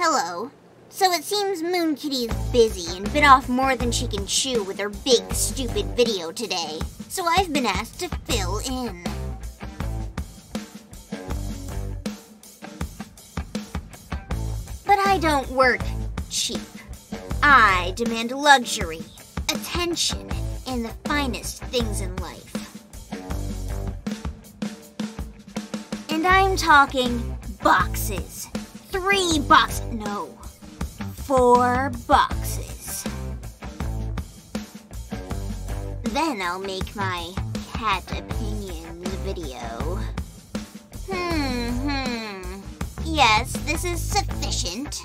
Hello. So it seems Moonkitti is busy and bit off more than she can chew with her big, stupid video today. So I've been asked to fill in. But I don't work cheap. I demand luxury, attention, and the finest things in life. And I'm talking boxes. Three box. No. Four boxes. Then I'll make my cat opinions video. Hmm, hmm. Yes, this is sufficient.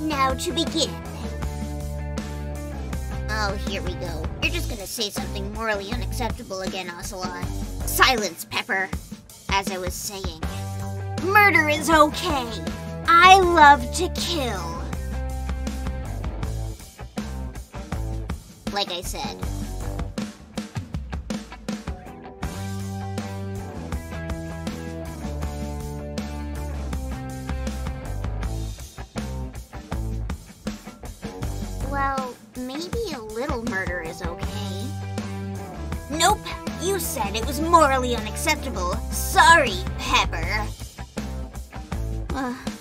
Now to begin. Oh, here we go. You're just gonna say something morally unacceptable again, Ocelot. Silence, Pepper. As I was saying, murder is okay. I love to kill. Like I said. Well, maybe a little murder is okay. Nope, you said it was morally unacceptable. Sorry, Pepper. Ugh.